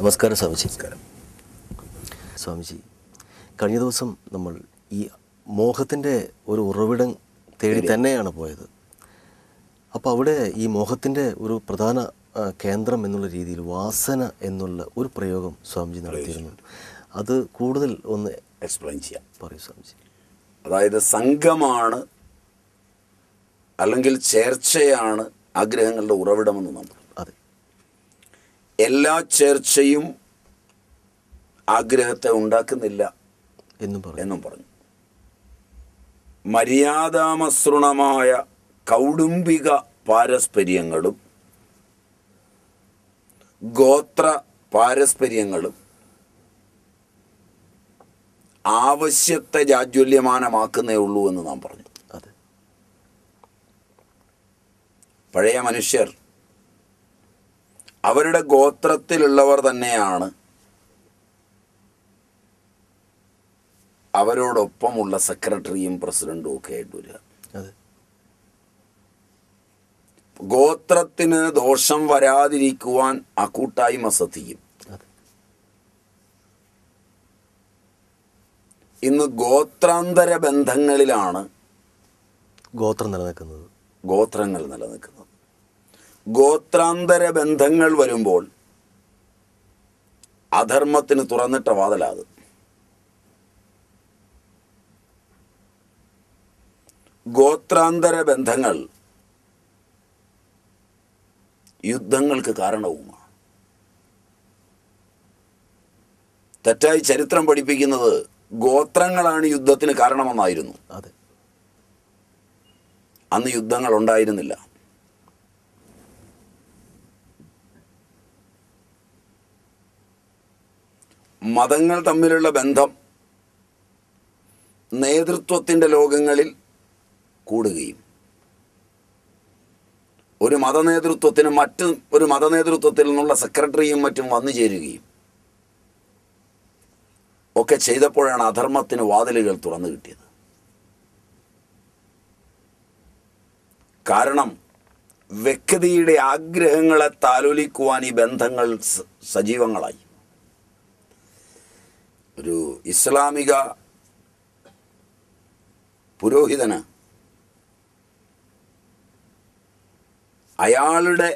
നമസ്കാരം സ്വാമിജി. നമസ്കാരം സ്വാമിജി കഴിഞ്ഞ ദിവസം നമ്മൾ ഈ മോഹത്തിന്റെ ഒരു ഉറവിടം തേടി തന്നെയാണ് പോയത്. അപ്പോൾ അവിടെ ഈ മോഹത്തിന്റെ ഒരു പ്രധാന കേന്ദ്രം എന്നുള്ള രീതിയിൽ വാസന എന്നുള്ള ഒരു പ്രയോഗം സ്വാമിജി നടത്തിയിരുന്നു അത് കൂടുതൽ ഒന്ന് എക്സ്പ്ലെയിൻ ചെയ്യാം. പറയൂ സ്വാമിജി. അതായത് സംഘമാണ് അല്ലെങ്കിൽ ചേർച്ചയാണ് ആഗ്രഹങ്ങളുടെ ഉറവിടമെന്ന് നമ്മൾ എല്ലാ ചേർച്ചയും ആഗ്രഹത്തെ ഉണ്ടാക്കുന്നില്ല എന്നും പറഞ്ഞു. എന്നും പറഞ്ഞു. മര്യാദാമസൃണമായ കൗടുംബിക പാരസ്പര്യങ്ങളും ഗോത്ര പാരസ്പര്യങ്ങളും ആവശ്യത്തെ ജാജ്വല്യമാനമാക്കുന്നേ ഉള്ളൂ എന്ന് നാം പറഞ്ഞു. അതെ. പഴയ മനുഷ്യർ അവരുടെ ഗോത്രത്തിലുള്ളവർ തന്നെയാണ്. അവരോടൊപ്പമുള്ള സെക്രട്ടറിയും പ്രസിഡന്റും ഒക്കെ ആയിട്ട് വരിക. ഗോത്രത്തിന് ദോഷം വരാതിരിക്കുവാൻ ആ കൂട്ടായ്മ ശ്രദ്ധിക്കും. ഇന്ന് ഗോത്രാന്തര ബന്ധങ്ങളിലാണ് ഗോത്രം നിലനിൽക്കുന്നത്. ഗോത്രങ്ങൾ നിലനിൽക്കുന്നത്. ഗോത്രാന്തര ബന്ധങ്ങൾ വരുമ്പോൾ അധർമ്മത്തിന് തുറന്നിട്ട വാതിലാത് ഗോത്രാന്തര ബന്ധങ്ങൾ യുദ്ധങ്ങൾക്ക് കാരണവുമാണ്. തെറ്റായി ചരിത്രം പഠിപ്പിക്കുന്നത് ഗോത്രങ്ങളാണ് യുദ്ധത്തിന് കാരണമെന്നായിരുന്നു. അതെ. അന്ന് യുദ്ധങ്ങൾ ഉണ്ടായിരുന്നില്ല. മതങ്ങൾ തമ്മിലുള്ള ബന്ധം നേതൃത്വത്തിന്റെ ലോകങ്ങളിൽ കൂടുകയും. ഒരു മതനേതൃത്വത്തിന് മറ്റ് ഒരു മതനേതൃത്വത്തിൽ നിന്നുള്ള സെക്രട്ടറിയും മറ്റും വന്നു ചേരുകയും ഒക്കെ ചെയ്തപ്പോഴാണ് അധർമ്മത്തിന് വാതിലുകൾ തുറന്നു കിട്ടിയത്. കാരണം വ്യക്തിയുടെ ആഗ്രഹങ്ങളെ താലോലിക്കുവാൻ ഈ ബന്ധങ്ങൾ സജീവങ്ങളായി. ഒരു ഇസ്ലാമിക പുരോഹിതന് അയാളുടെ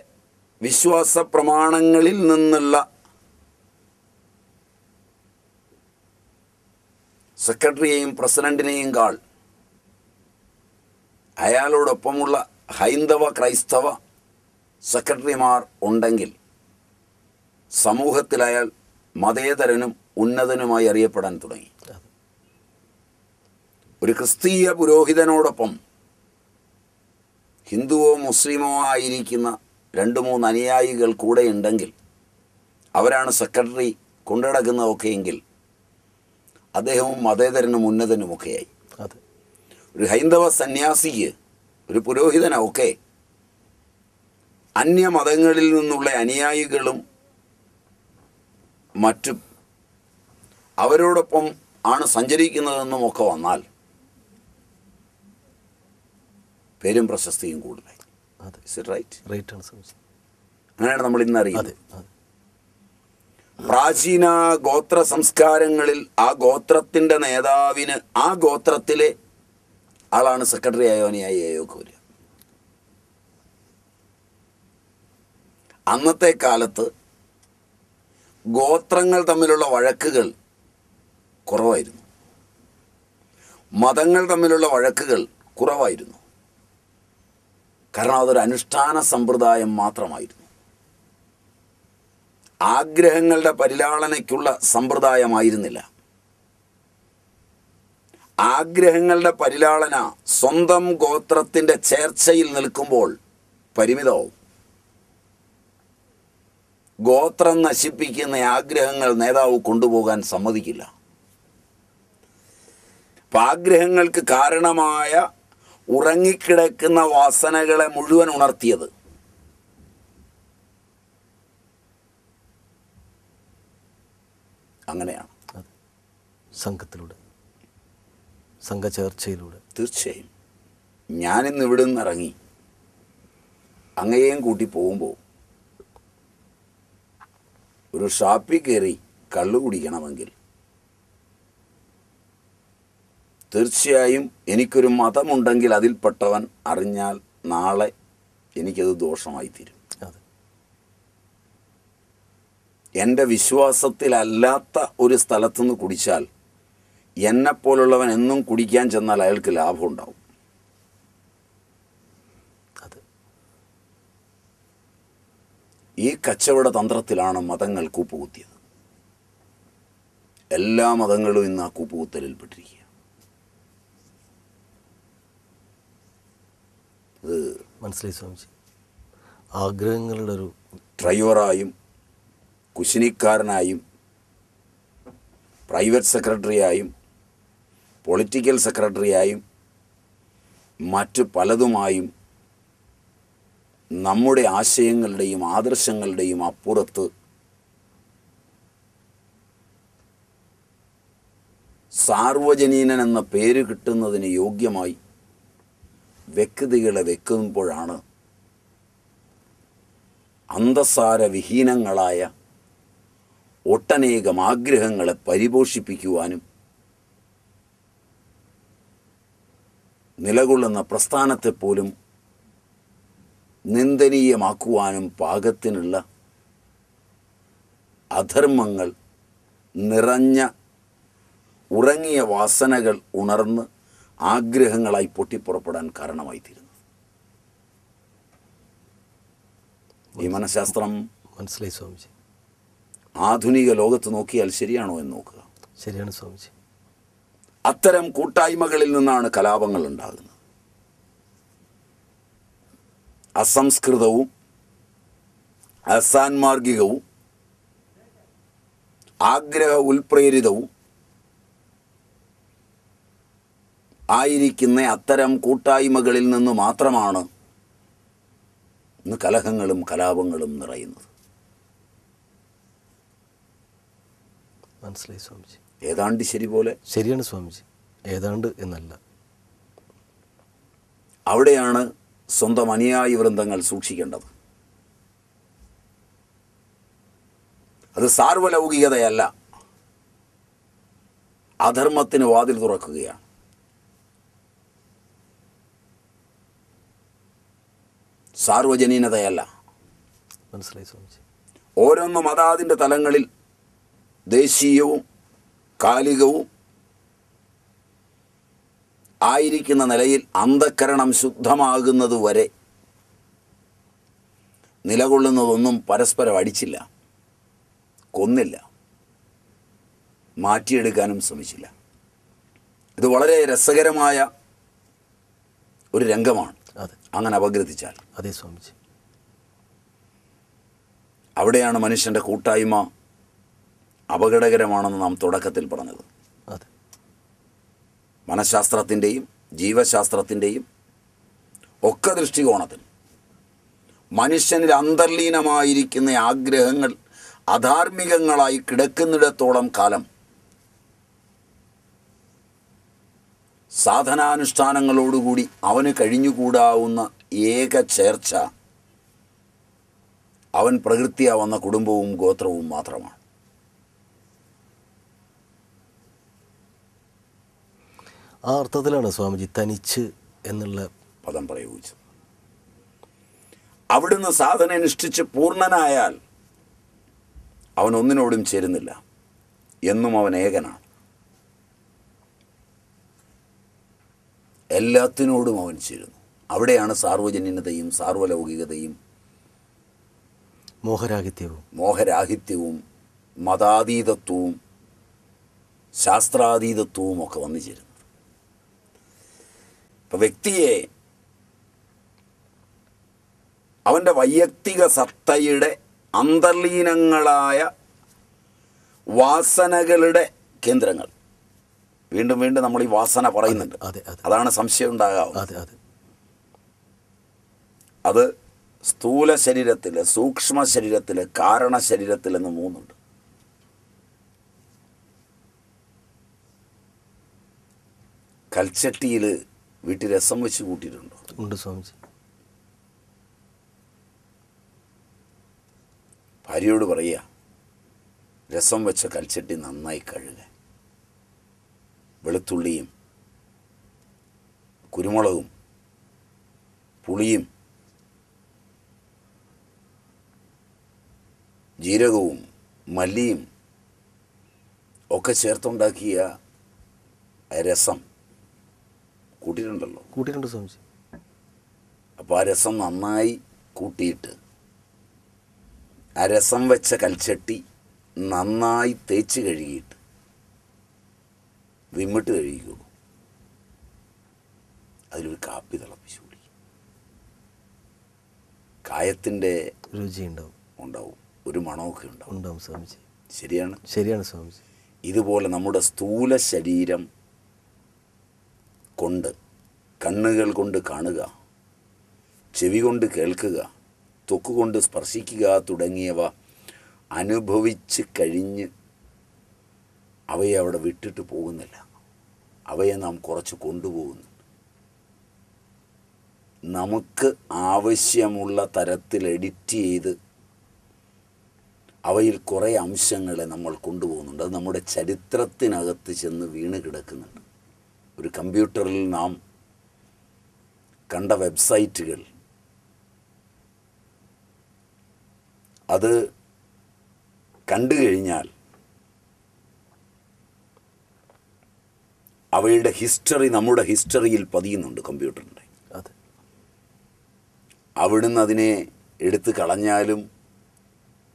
വിശ്വാസ പ്രമാണങ്ങളിൽ നിന്നുള്ള സെക്രട്ടറിയെയും പ്രസിഡന്റിനെയും കാൾ അയാളോടൊപ്പമുള്ള ഹൈന്ദവ ക്രൈസ്തവ സെക്രട്ടറിമാർ ഉണ്ടെങ്കിൽ സമൂഹത്തിൽ അയാൾ മതേതരനും ഉന്നതനുമായി അറിയപ്പെടാൻ തുടങ്ങി. ഒരു ക്രിസ്തീയ പുരോഹിതനോടൊപ്പം ഹിന്ദുവോ മുസ്ലിമോ ആയിരിക്കുന്ന രണ്ട് മൂന്ന് അനുയായികൾ കൂടെ ഉണ്ടെങ്കിൽ അവരാണ് സെക്രട്ടറി കൊണ്ടുനടക്കുന്നതൊക്കെ എങ്കിൽ അദ്ദേഹവും മതേതരനും ഉന്നതനുമൊക്കെയായി. ഒരു ഹൈന്ദവ സന്യാസിക്ക് ഒരു പുരോഹിതനൊക്കെ അന്യമതങ്ങളിൽ നിന്നുള്ള അനുയായികളും മറ്റും അവരോടൊപ്പം ആണ് സഞ്ചരിക്കുന്നതെന്നും ഒക്കെ വന്നാൽ പേരും പ്രശസ്തിയും കൂടുതലായി. അങ്ങനെയാണ് നമ്മൾ ഇന്ന് അറിയുന്നത്. പ്രാചീന ഗോത്ര സംസ്കാരങ്ങളിൽ ആ ഗോത്രത്തിന്റെ നേതാവിന് ആ ഗോത്രത്തിലെ ആളാണ് സെക്രട്ടറി ആയോനിയായി അനുയായിയോ വരിക അന്നത്തെ കാലത്ത് ഗോത്രങ്ങൾ തമ്മിലുള്ള വഴക്കുകൾ കുറവായിരുന്നു. മതങ്ങൾ തമ്മിലുള്ള വഴക്കുകൾ കുറവായിരുന്നു. കാരണം അതൊരു അനുഷ്ഠാന സമ്പ്രദായം മാത്രമായിരുന്നു. ആഗ്രഹങ്ങളുടെ പരിലാളനയ്ക്കുള്ള സമ്പ്രദായമായിരുന്നില്ല. ആഗ്രഹങ്ങളുടെ പരിലാളന സ്വന്തം ഗോത്രത്തിന്റെ ചേർച്ചയിൽ നിൽക്കുമ്പോൾ പരിമിതവും. ഗോത്രം നശിപ്പിക്കുന്ന ആഗ്രഹങ്ങൾ നേതാവ് കൊണ്ടുപോകാൻ സമ്മതിക്കില്ല. അപ്പൊ ആഗ്രഹങ്ങൾക്ക് കാരണമായ ഉറങ്ങിക്കിടക്കുന്ന വാസനകളെ മുഴുവൻ ഉണർത്തിയത്. അങ്ങനെയാണ്. സംഘത്തിലൂടെ. സംഘചേർച്ചയിലൂടെ. തീർച്ചയായും. ഞാനിന്ന് ഇവിടെ നിന്ന് ഇറങ്ങി. അങ്ങയെയും കൂട്ടി പോകുമ്പോൾ ഒരു ഷാപ്പിൽ കയറി കള്ളു കുടിക്കണമെങ്കിൽ തീർച്ചയായും എനിക്കൊരു മതമുണ്ടെങ്കിൽ അതിൽപ്പെട്ടവൻ അറിഞ്ഞാൽ നാളെ എനിക്കത് ദോഷമായി തീരും എന്റെ വിശ്വാസത്തിലല്ലാത്ത ഒരു സ്ഥലത്തുനിന്ന് കുടിച്ചാൽ എന്നെപ്പോലുള്ളവൻ എന്നും കുടിക്കാൻ ചെന്നാൽ അയാൾക്ക് ലാഭം ഉണ്ടാവും ഈ കച്ചവട തന്ത്രത്തിലാണ് മതങ്ങൾ കൂപ്പുകുത്തിയത്. എല്ലാ മതങ്ങളും ഇന്ന് ആ കൂപ്പുകുത്തലിൽപ്പെട്ടിരിക്കുക ഇത് മനസ്സിലായി സ്വാമിജി. ആഗ്രഹങ്ങളുടെ ഒരു ഡ്രൈവറായും കുശിനിക്കാരനായും പ്രൈവറ്റ് സെക്രട്ടറിയായും പൊളിറ്റിക്കൽ സെക്രട്ടറിയായും മറ്റ് പലതുമായും നമ്മുടെ ആശയങ്ങളുടെയും ആദർശങ്ങളുടെയും അപ്പുറത്ത് സാർവജനീനൻ എന്ന പേര് കിട്ടുന്നതിന് യോഗ്യമായി വ്യക്തികളെ വെക്കുമ്പോഴാണ് അന്തസാര വിഹീനങ്ങളായ ഒട്ടനേകം ആഗ്രഹങ്ങളെ പരിപോഷിപ്പിക്കുവാനും നിലകൊള്ളുന്ന പ്രസ്ഥാനത്തെ പോലും നിന്ദനീയമാക്കുവാനും പാകത്തിനുള്ള അധർമ്മങ്ങൾ നിറഞ്ഞ ഉറങ്ങിയ വാസനകൾ ഉണർന്ന് ആഗ്രഹങ്ങളായി പൊട്ടിപ്പുറപ്പെടാൻ കാരണമായി തീരുന്നത് ഈ മനഃശാസ്ത്രം മനസ്സിലായി സ്വാമിജി. ആധുനിക ലോകത്ത് നോക്കിയാൽ ശരിയാണോ എന്ന് നോക്കുക. ശരിയാണ് സ്വാമിജി. അത്തരം കൂട്ടായ്മകളിൽ നിന്നാണ് കലാപങ്ങൾ ഉണ്ടാകുന്നത്. അസംസ്കൃതവും അസാൻമാർഗികവും ആഗ്രഹ ഉൽപ്രേരിതവും ആയിരിക്കുന്ന അത്തരം കൂട്ടായ്മകളിൽ നിന്ന് മാത്രമാണ് ഇന്ന് കലഹങ്ങളും കലാപങ്ങളും നിറയുന്നത്. മനസ്സിലായി സ്വാമിജി. ഏതാണ്ട് ശരി പോലെ? ശരിയാണ് സ്വാമിജി. ഏതാണ്ട് എന്നല്ല. അവിടെയാണ് സ്വന്തം അനുയായി വൃന്ദങ്ങൾ സൂക്ഷിക്കേണ്ടത്. അത് സാർവലൗകികതയല്ല. അധർമ്മത്തിന് വാതിൽ തുറക്കുകയാണ്. സാർവജനീനതയല്ല. മനസ്സിലായി സ്വാമിജി. ഓരോന്നും അതാതിന്റെ തലങ്ങളിൽ ദേശീയവും കാലികവും ആയിരിക്കുന്ന നിലയിൽ അന്ധക്കരണം ശുദ്ധമാകുന്നതുവരെ നിലകൊള്ളുന്നതൊന്നും പരസ്പരം അടിച്ചില്ല കൊന്നില്ല മാറ്റിയെടുക്കാനും ശ്രമിച്ചില്ല. ഇത് വളരെ രസകരമായ ഒരു രംഗമാണ്. അങ്ങനെ അപഗ്രഥിച്ചാൽ. അതെ സ്വാമിജി. അവിടെയാണ് മനുഷ്യന്റെ കൂട്ടായ്മ അപകടകരമാണെന്ന് നാം തുടക്കത്തിൽ പറഞ്ഞത്. അതെ. മനഃശാസ്ത്രത്തിന്റെയും ജീവശാസ്ത്രത്തിന്റെയും ഒക്കെ ദൃഷ്ടികോണത്തിൽ മനുഷ്യനിൽ അന്തർലീനമായിരിക്കുന്ന ആഗ്രഹങ്ങൾ അധാർമികങ്ങളായി കിടക്കുന്നിടത്തോളം കാലം സാധനാനുഷ്ഠാനങ്ങളോടുകൂടി അവന് കഴിഞ്ഞുകൂടാവുന്ന ഏക ചേർച്ച അവൻ പ്രകൃതിയാവുന്ന കുടുംബവും ഗോത്രവും മാത്രമാണ്. ആ അർത്ഥത്തിലാണ് സ്വാമിജി തനിച്ച് എന്നുള്ള പദം പ്രയോഗിച്ചത്. അവിടുന്ന് സാധന അനുഷ്ഠിച്ച് പൂർണനായാൽ അവൻ ഒന്നിനോടും ചേരുന്നില്ല. എന്നും അവൻ ഏകനാണ്. എല്ലാത്തിനോടും അവൻ ചേരുന്നു. അവിടെയാണ് സാർവജനീനതയും സാർവലൗകികതയും മോഹരാഹിത്യവും മോഹരാഹിത്യവും മതാതീതത്വവും ശാസ്ത്രാതീതത്വവും ഒക്കെ വന്നു ചേരുന്നത്. ഇപ്പം വ്യക്തിയെ അവന്റെ വൈയക്തിക സത്തയുടെ അന്തർലീനങ്ങളായ വാസനകളുടെ കേന്ദ്രങ്ങൾ. വീണ്ടും വീണ്ടും നമ്മൾ ഈ വാസന പറയുന്നുണ്ട്. അതെ അതെ അതാണ് സംശയം ഉണ്ടാകാവുന്നത്. അതെ സ്ഥൂല ശരീരത്തിൽ സൂക്ഷ്മ ശരീരത്തിൽ കാരണ ശരീരത്തിൽ എന്ന് മൂന്നുണ്ട്. കൽച്ചട്ടിയിൽ വീട്ടിൽ രസം വെച്ച് കൂട്ടിയിട്ടുണ്ടോ? ഉണ്ട് സ്വാമിജി. ഭാര്യയോട് പറയുക രസം വെച്ച കൽച്ചട്ടി നന്നായി കഴുകുക വെളുത്തുള്ളിയും കുരുമുളകും പുളിയും ജീരകവും മല്ലിയും ഒക്കെ ചേർത്തുണ്ടാക്കിയ രസം കൂട്ടിയിട്ടുണ്ടല്ലോ. കൂട്ടിയിട്ടുണ്ട് സ്വാമിജി. അപ്പോൾ ആ രസം നന്നായി കൂട്ടിയിട്ട് ആ രസം വെച്ച കൽച്ചട്ടി നന്നായി തേച്ച് കഴുകിയിട്ട് വിമ്മിട്ട് കഴുകിക്കോളൂ അതിലൊരു കാപ്പി തിളപ്പിച്ചു കുടിക്കും. കായത്തിന്റെ രുചി ഉണ്ടാവും. ഉണ്ടാവും ഒരു മണമൊക്കെ ഉണ്ടാവും. ഉണ്ടാവും സ്വാമിജി. ശരിയാണ്? ശരിയാണ് സ്വാമിജി. ഇതുപോലെ നമ്മുടെ സ്ഥൂല ശരീരം കൊണ്ട് കണ്ണുകൾ കൊണ്ട് കാണുക ചെവി കൊണ്ട് കേൾക്കുക തൊക്കുകൊണ്ട് സ്പർശിക്കുക തുടങ്ങിയവ അനുഭവിച്ച് കഴിഞ്ഞ് അവയെ അവിടെ വിട്ടിട്ട് പോകുന്നില്ല. അവയെ നാം കുറച്ച് കൊണ്ടുപോകുന്നു. നമുക്ക് ആവശ്യമുള്ള തരത്തിൽ എഡിറ്റ് ചെയ്ത് അവയിൽ കുറേ അംശങ്ങളെ നമ്മൾ കൊണ്ടുപോകുന്നുണ്ട്. അത് നമ്മുടെ ചരിത്രത്തിനകത്ത് ചെന്ന് വീണ് കിടക്കുന്നുണ്ട്. ഒരു കമ്പ്യൂട്ടറിൽ നാം കണ്ട വെബ്സൈറ്റുകൾ. അത് കണ്ടു കഴിഞ്ഞാൽ അവയുടെ ഹിസ്റ്ററി നമ്മുടെ ഹിസ്റ്ററിയിൽ പതിയുന്നുണ്ട് കമ്പ്യൂട്ടറിന്റെ. അതെ. അവിടുന്ന് അതിനെ എടുത്ത് കളഞ്ഞാലും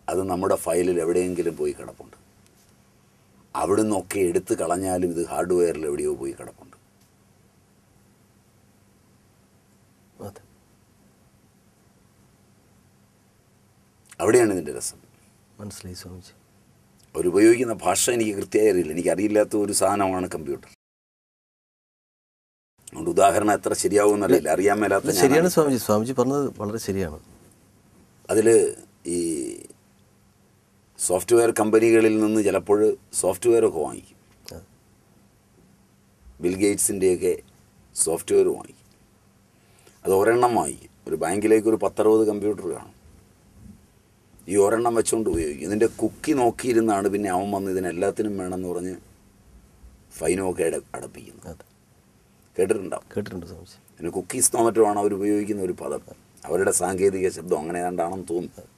അത് നമ്മുടെ ഫയലിൽ എവിടെയെങ്കിലും പോയി കിടപ്പുണ്ട്. അവിടുന്നൊക്കെ എടുത്ത് കളഞ്ഞാലും ഇത് ഹാർഡ്വെയറിൽ എവിടെയോ പോയി കിടപ്പുണ്ട്. അവിടെയാണ് ഇതിന്റെ രസം. മനസ്സിലായി സ്വാമിജി. അവരുപയോഗിക്കുന്ന ഭാഷ എനിക്ക് കൃത്യമായി അറിയില്ല എനിക്ക് അറിയില്ലാത്ത ഒരു സാധനമാണ് കമ്പ്യൂട്ടർ. അതുകൊണ്ട് ഉദാഹരണം എത്ര ശരിയാവും ശരിയാവുമെന്നറിയില്ല അറിയാൻ മേലാത്ത ശരിയാണ് സ്വാമിജി. സ്വാമിജി പറഞ്ഞത് വളരെ ശരിയാണ്. അതിൽ ഈ സോഫ്റ്റ്വെയർ കമ്പനികളിൽ നിന്ന് ചിലപ്പോൾ സോഫ്റ്റ്വെയറൊക്കെ വാങ്ങിക്കും. ബിൽ ഗേറ്റ്സിന്റെയൊക്കെ സോഫ്റ്റ്വെയർ വാങ്ങിക്കും. അത് ഒരെണ്ണം വാങ്ങിക്കും. ഒരു ബാങ്കിലേക്ക് ഒരു പത്തറുപത് കമ്പ്യൂട്ടർ കാണും ഈ ഒരെണ്ണം വെച്ചുകൊണ്ട് ഉപയോഗിക്കും. ഇതിന്റെ കുക്കി നോക്കിയിരുന്നാണ് പിന്നെ അവൻ വന്ന് ഇതിനെല്ലാത്തിനും വേണമെന്ന് പറഞ്ഞ് ഫൈനൊക്കെ അട അടപ്പിക്കുന്നത്. കേട്ടിട്ടുണ്ടാവും. കേട്ടിട്ടുണ്ട് സ്വാമിജി. പിന്നെ കുക്കീസ് എന്നോ മറ്റോ ആണ് അവർ ഉപയോഗിക്കുന്ന ഒരു പദം. അവരുടെ സാങ്കേതിക ശബ്ദം അങ്ങനെ ഏതാണ്ടാണെന്ന് തോന്നുന്നത്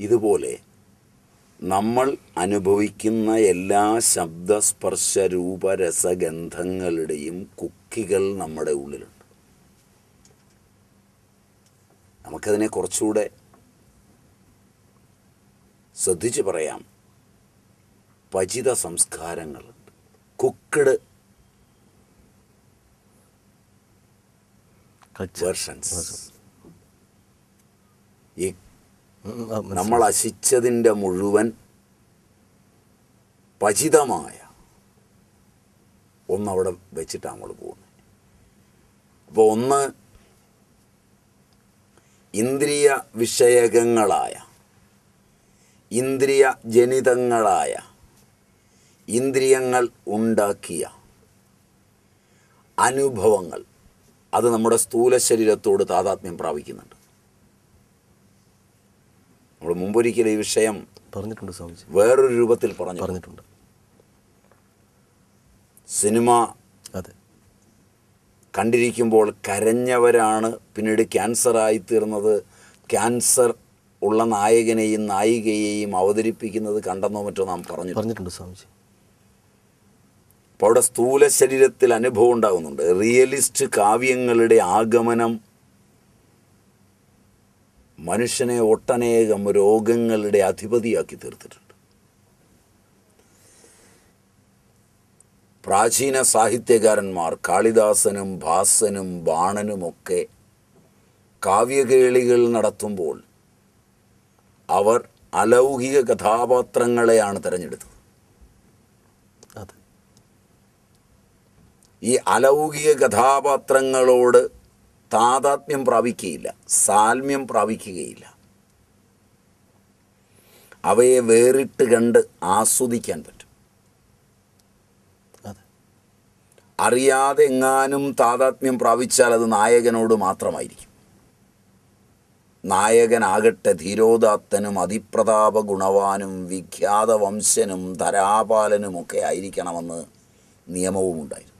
ഇതുപോലെ നമ്മൾ അനുഭവിക്കുന്ന എല്ലാ ശബ്ദ സ്പർശ രൂപ രസഗന്ധങ്ങളുടെയും കുക്കികൾ നമ്മുടെ ഉള്ളിലുണ്ട്. നമുക്കതിനെ കുറച്ചുകൂടെ ശ്രദ്ധിച്ച് പറയാം. പചിത സംസ്കാരങ്ങളുണ്ട്. കുക്കഡ് വേർഷൻസ് ഈ. നമ്മൾ അശിച്ചതിന്റെ മുഴുവൻ പചിതമായ ഒന്നവിടെ വെച്ചിട്ടാണ് നമ്മൾ പോകുന്നത്. അപ്പോൾ ഒന്ന് ഇന്ദ്രിയ വിഷയകങ്ങളായ ഇന്ദ്രിയ ജനിതങ്ങളായ ഇന്ദ്രിയങ്ങൾ ഉണ്ടാക്കിയ അനുഭവങ്ങൾ അത് നമ്മുടെ സ്ഥൂല ശരീരത്തോട് താതാത്മ്യം പ്രാപിക്കുന്നുണ്ട്. നമ്മൾ മുമ്പൊരിക്കലും ഈ വിഷയം പറഞ്ഞിട്ടുണ്ട് സ്വാമിജി. വേറൊരു രൂപത്തിൽ പറഞ്ഞു. പറഞ്ഞിട്ടുണ്ട്. സിനിമ അതെ. കണ്ടിരിക്കുമ്പോൾ കരഞ്ഞവരാണ് പിന്നീട് ക്യാൻസറായി തീർന്നത്. ക്യാൻസർ ഉള്ള നായകനെയും നായികയെയും അവതരിപ്പിക്കുന്നത് കണ്ടെന്നോ മറ്റോ നാം പറഞ്ഞു പറഞ്ഞിട്ടുണ്ട് സ്വാമിജി. അപ്പോൾ അവിടെ സ്ഥൂല ശരീരത്തിൽ അനുഭവം ഉണ്ടാകുന്നുണ്ട്. റിയലിസ്റ്റ് കാവ്യങ്ങളുടെ ആഗമനം മനുഷ്യനെ ഒട്ടനേകം രോഗങ്ങളുടെ അധിപതിയാക്കി തീർത്തിട്ടുണ്ട്. പ്രാചീന സാഹിത്യകാരന്മാർ കാളിദാസനും ഭാസനും ബാണനുമൊക്കെ കാവ്യകേളികൾ നടത്തുമ്പോൾ അവർ അലൗകിക കഥാപാത്രങ്ങളെയാണ് തിരഞ്ഞെടുത്തത്. ഈ അലൗകിക കഥാപാത്രങ്ങളോട് താതാത്മ്യം പ്രാപിക്കുകയില്ല സാൽമ്യം പ്രാപിക്കുകയില്ല. അവയെ വേറിട്ട് കണ്ട് ആസ്വദിക്കാൻ പറ്റും. അറിയാതെ എങ്ങാനും താതാത്മ്യം പ്രാപിച്ചാൽ അത് നായകനോട് മാത്രമായിരിക്കും. നായകനാകട്ടെ ധീരോദാത്തനും അതിപ്രതാപ ഗുണവാനും വിഖ്യാത വംശനും ധരാപാലനുമൊക്കെ ആയിരിക്കണമെന്ന് നിയമവുമുണ്ടായിരുന്നു.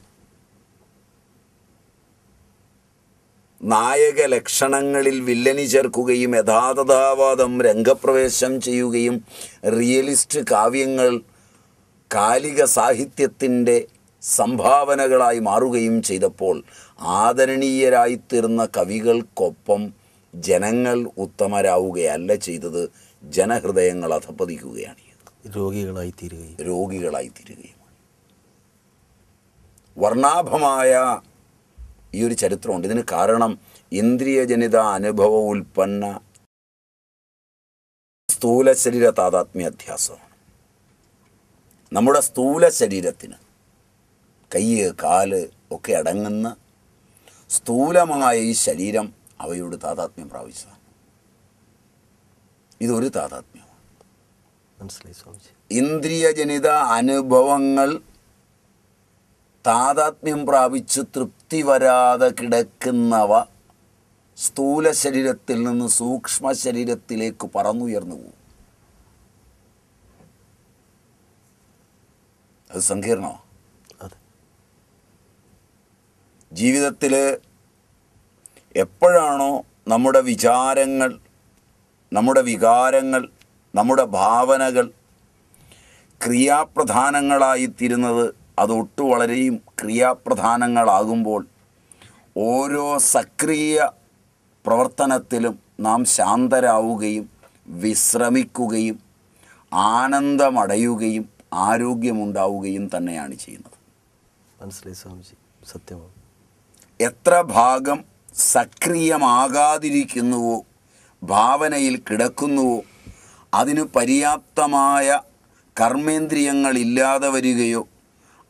നായക ലക്ഷണങ്ങളിൽ വില്ലനി ചേർക്കുകയും യഥാതഥാവാദം രംഗപ്രവേശം ചെയ്യുകയും റിയലിസ്റ്റ് കാവ്യങ്ങൾ കാലിക സാഹിത്യത്തിന്റെ സംഭാവനകളായി മാറുകയും ചെയ്തപ്പോൾ ആദരണീയരായിത്തീർന്ന കവികൾക്കൊപ്പം ജനങ്ങൾ ഉത്തമരാവുകയല്ല ചെയ്തത്. ജനഹൃദയങ്ങൾ അധപ്പതിക്കുകയാണ് ചെയ്തത്. രോഗികളായി തീരുകയും രോഗികളായി തീരുകയും വർണാഭമായ ഈ ഒരു ചരിത്രമുണ്ട്. ഇതിന് കാരണം ഇന്ദ്രിയജനിത അനുഭവ ഉൽപ്പന്ന സ്ഥൂല ശരീര താതാത്മ്യ അധ്യാസമാണ്. നമ്മുടെ സ്ഥൂല ശരീരത്തിന് കൈ കാൽ ഒക്കെ അടങ്ങുന്ന സ്ഥൂലമായ ഈ ശരീരം അവയോട് താതാത്മ്യം പ്രാപിച്ചതാണ്. ഇതൊരു താതാത്മ്യമാണ്. മനസ്സിലായി സ്വാമിജി. ഇന്ദ്രിയജനിത അനുഭവങ്ങൾ താതാത്മ്യം പ്രാപിച്ച് തൃപ്തി വരാതെ കിടക്കുന്നവ സ്ഥൂല ശരീരത്തിൽ നിന്ന് സൂക്ഷ്മ ശരീരത്തിലേക്ക് പറന്നുയർന്നു പോകും അത് സങ്കീർണോ? ജീവിതത്തിൽ എപ്പോഴാണോ നമ്മുടെ വിചാരങ്ങൾ നമ്മുടെ വികാരങ്ങൾ നമ്മുടെ ഭാവനകൾ ക്രിയാപ്രധാനങ്ങളായിത്തീരുന്നത് അതൊട്ടു വളരെയും ക്രിയാപ്രധാനങ്ങളാകുമ്പോൾ ഓരോ സക്രിയ പ്രവർത്തനത്തിലും നാം ശാന്തരാവുകയും വിശ്രമിക്കുകയും ആനന്ദമടയുകയും ആരോഗ്യമുണ്ടാവുകയും തന്നെയാണ് ചെയ്യുന്നത്. മനസ്സിലായി സ്വാമിജി. സത്യമാണ്. എത്ര ഭാഗം സക്രിയമാകാതിരിക്കുന്നുവോ ഭാവനയിൽ കിടക്കുന്നുവോ അതിന് പര്യാപ്തമായ കർമ്മേന്ദ്രിയങ്ങളില്ലാതെ വരികയോ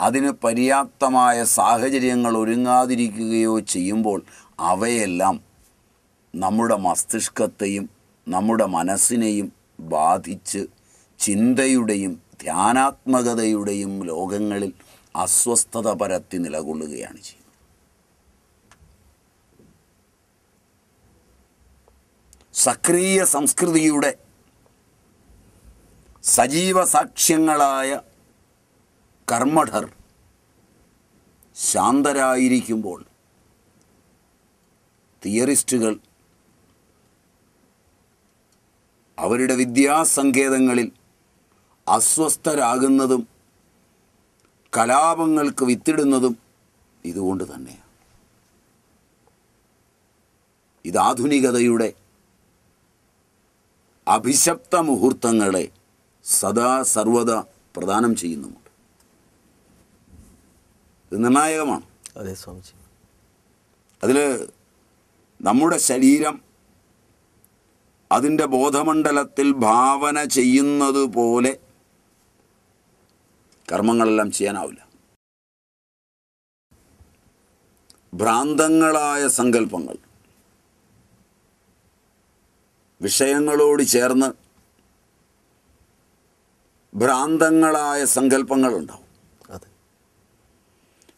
അതിന് പര്യാപ്തമായ സാഹചര്യങ്ങൾ ഒരുങ്ങാതിരിക്കുകയോ ചെയ്യുമ്പോൾ അവയെല്ലാം നമ്മുടെ മസ്തിഷ്കത്തെയും നമ്മുടെ മനസ്സിനെയും ബാധിച്ച് ചിന്തയുടെയും ധ്യാനാത്മകതയുടെയും ലോകങ്ങളിൽ അസ്വസ്ഥത പരത്തി നിലകൊള്ളുകയാണ് ചെയ്യുന്നത്. സക്രിയ സംസ്കൃതിയുടെ സജീവ സാക്ഷ്യങ്ങളായ കർമ്മഠർ ശാന്തരായിരിക്കുമ്പോൾ തിയറിസ്റ്റുകൾ അവരുടെ വിദ്യാസങ്കേതങ്ങളിൽ അസ്വസ്ഥരാകുന്നതും കലാപങ്ങൾക്ക് വിത്തിടുന്നതും ഇതുകൊണ്ട് തന്നെയാണ് ഇതാധുനികതയുടെ അഭിശപ്ത മുഹൂർത്തങ്ങളെ സദാ സർവദ പ്രദാനം ചെയ്യുന്നുമുണ്ട് ഇത് നിർണായകമാണ്. അതെ സ്വാമിജി. അതിൽ നമ്മുടെ ശരീരം അതിന്റെ ബോധമണ്ഡലത്തിൽ ഭാവന ചെയ്യുന്നത് പോലെ കർമ്മങ്ങളെല്ലാം ചെയ്യാനാവില്ല. ഭ്രാന്തങ്ങളായ സങ്കല്പങ്ങൾ വിഷയങ്ങളോട് ചേർന്ന് ഭ്രാന്തങ്ങളായ സങ്കല്പങ്ങളുണ്ടാവും.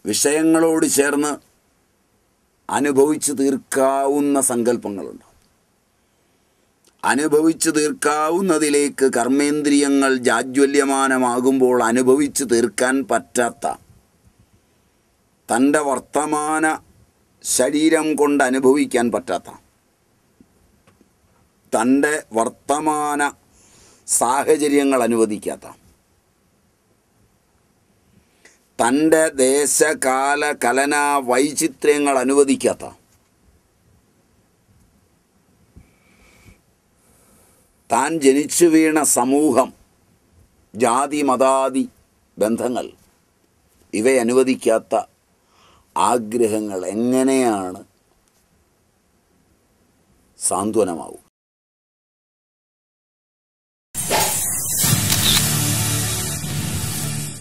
വിഷയങ്ങളോട് ചേർന്ന് അനുഭവിച്ചു തീർക്കാവുന്ന സങ്കല്പങ്ങളുണ്ടാവും അനുഭവിച്ചു തീർക്കാവുന്നതിലേക്ക് കർമ്മേന്ദ്രിയങ്ങൾ ജാജ്വല്യമാനമാകുമ്പോൾ അനുഭവിച്ചു തീർക്കാൻ പറ്റാത്ത തന്റെ വർത്തമാന ശരീരം കൊണ്ട് അനുഭവിക്കാൻ പറ്റാത്ത തന്റെ വർത്തമാന സാഹചര്യങ്ങൾ അനുവദിക്കാത്ത തന്റെ ദേശകാല കലനാ വൈചിത്ര്യങ്ങൾ അനുവദിക്കാത്ത. താൻ ജനിച്ചു വീണ സമൂഹം ജാതി മതാതി ബന്ധങ്ങൾ ഇവയെ അനുവദിക്കാത്ത ആഗ്രഹങ്ങൾ എങ്ങനെയാണ് സാന്ത്വനമാവും